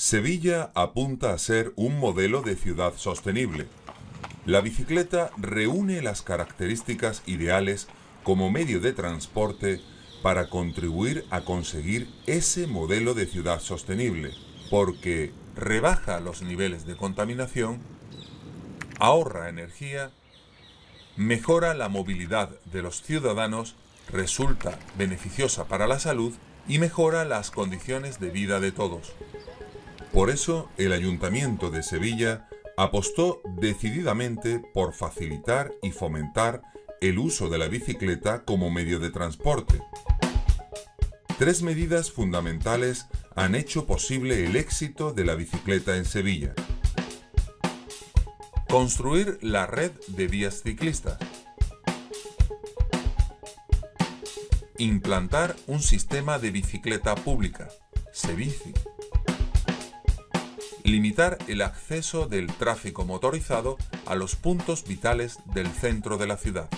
Sevilla apunta a ser un modelo de ciudad sostenible. La bicicleta reúne las características ideales como medio de transporte para contribuir a conseguir ese modelo de ciudad sostenible, porque rebaja los niveles de contaminación, ahorra energía, mejora la movilidad de los ciudadanos, resulta beneficiosa para la salud y mejora las condiciones de vida de todos. Por eso, el Ayuntamiento de Sevilla apostó decididamente por facilitar y fomentar el uso de la bicicleta como medio de transporte. Tres medidas fundamentales han hecho posible el éxito de la bicicleta en Sevilla. Construir la red de vías ciclistas. Implantar un sistema de bicicleta pública, Sebici. Limitar el acceso del tráfico motorizado a los puntos vitales del centro de la ciudad.